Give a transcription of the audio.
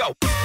go.